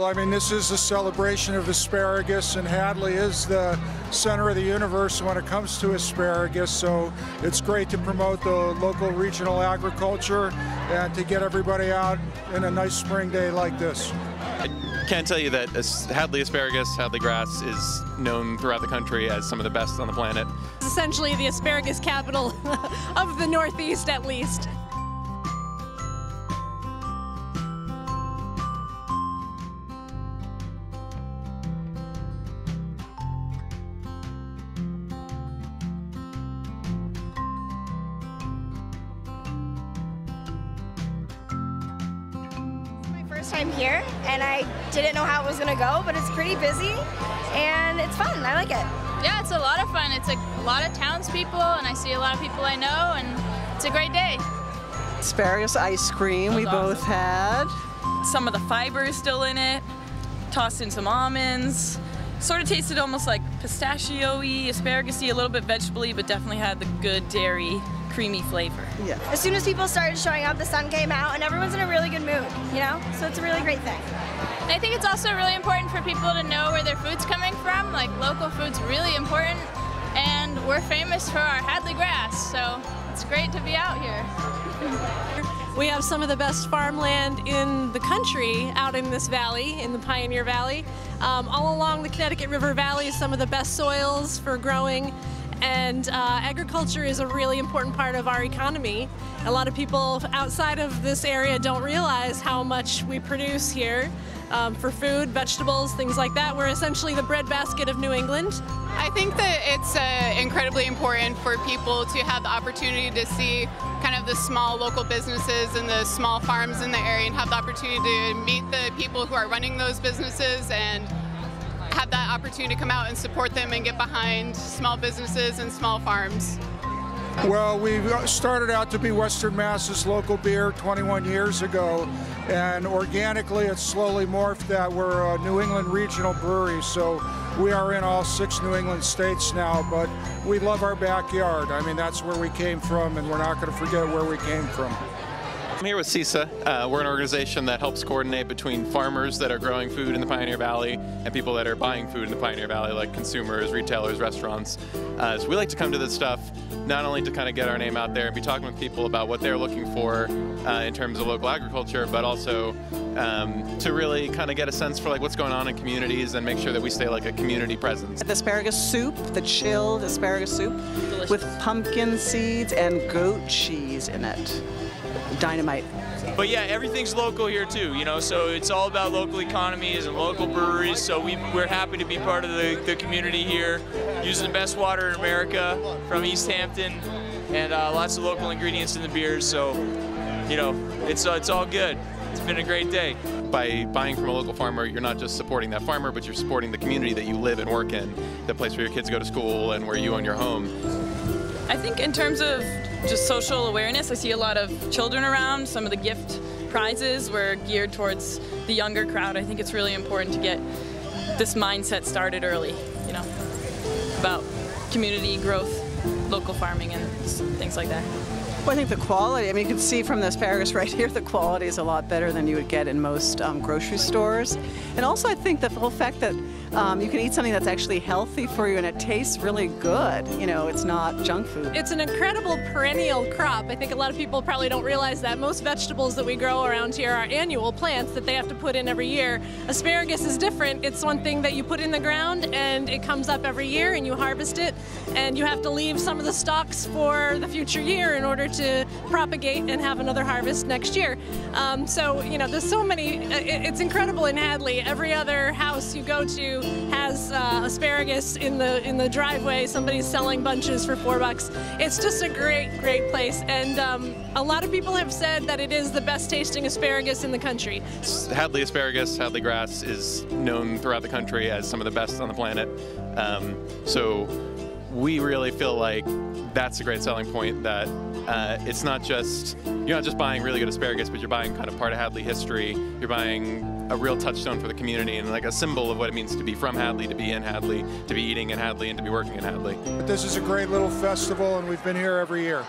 Well, I mean, this is a celebration of asparagus, and Hadley is the center of the universe when it comes to asparagus. So it's great to promote the local regional agriculture and to get everybody out in a nice spring day like this. I can't tell you that Hadley asparagus, Hadley grass, is known throughout the country as some of the best on the planet. It's essentially the asparagus capital of the Northeast, at least. First time here and I didn't know how it was going to go, but it's pretty busy and it's fun. I like it. Yeah, it's a lot of fun. It's a, a lot of townspeople and I see a lot of people I know and it's a great day. Asparagus ice cream we both had. Some of the fiber is still in it. Tossed in some almonds. Sort of tasted almost like pistachio-y, asparagus-y, a little bit vegetable-y, but definitely had the good dairy creamy flavor. Yeah. As soon as people started showing up, the sun came out, and everyone's in a really good mood, you know? So it's a really great thing. I think it's also really important for people to know where their food's coming from. Like, local food's really important, and we're famous for our Hadley grass, so it's great to be out here. We have some of the best farmland in the country out in this valley, in the Pioneer Valley. Um, all along the Connecticut River Valley, some of the best soils for growing and uh, agriculture is a really important part of our economy. A lot of people outside of this area don't realize how much we produce here um, for food, vegetables, things like that. We're essentially the breadbasket of New England. I think that it's uh, incredibly important for people to have the opportunity to see kind of the small local businesses and the small farms in the area and have the opportunity to meet the people who are running those businesses and have that opportunity to come out and support them and get behind small businesses and small farms. Well, we started out to be Western Mass's local beer 21 years ago, and organically it's slowly morphed that we're a New England regional brewery, so we are in all six New England states now, but we love our backyard. I mean, that's where we came from, and we're not going to forget where we came from. I'm here with CISA. Uh, we're an organization that helps coordinate between farmers that are growing food in the Pioneer Valley and people that are buying food in the Pioneer Valley, like consumers, retailers, restaurants. Uh, so we like to come to this stuff not only to kind of get our name out there and be talking with people about what they're looking for uh, in terms of local agriculture, but also um, to really kind of get a sense for like what's going on in communities and make sure that we stay like a community presence. The asparagus soup, the chilled asparagus soup Delicious. with pumpkin seeds and goat cheese in it dynamite. But yeah, everything's local here too, you know, so it's all about local economies and local breweries, so we, we're happy to be part of the, the community here, using the best water in America from Easthampton, and uh, lots of local ingredients in the beers, so, you know, it's, uh, it's all good. It's been a great day. By buying from a local farmer, you're not just supporting that farmer, but you're supporting the community that you live and work in, the place where your kids go to school and where you own your home. I think in terms of just social awareness, I see a lot of children around. Some of the gift prizes were geared towards the younger crowd. I think it's really important to get this mindset started early, you know, about community growth, local farming, and things like that. Well, I think the quality, I mean, you can see from the asparagus right here, the quality is a lot better than you would get in most um, grocery stores. And also, I think the whole fact that um, you can eat something that's actually healthy for you and it tastes really good. You know, it's not junk food. It's an incredible perennial crop. I think a lot of people probably don't realize that. Most vegetables that we grow around here are annual plants that they have to put in every year. Asparagus is different. It's one thing that you put in the ground and it comes up every year and you harvest it and you have to leave some of the stalks for the future year in order to propagate and have another harvest next year. Um, so, you know, there's so many, it's incredible in Hadley. Every other house you go to has uh, asparagus in the in the driveway. Somebody's selling bunches for four bucks. It's just a great, great place, and um, a lot of people have said that it is the best tasting asparagus in the country. Hadley asparagus, Hadley grass is known throughout the country as some of the best on the planet. Um, so we really feel like that's a great selling point that uh, it's not just you're not just buying really good asparagus but you're buying kind of part of hadley history. You're buying a real touchstone for the community and like a symbol of what it means to be from hadley to be in hadley to be eating in hadley and to be working in hadley. But this is a great little festival and we've been here every year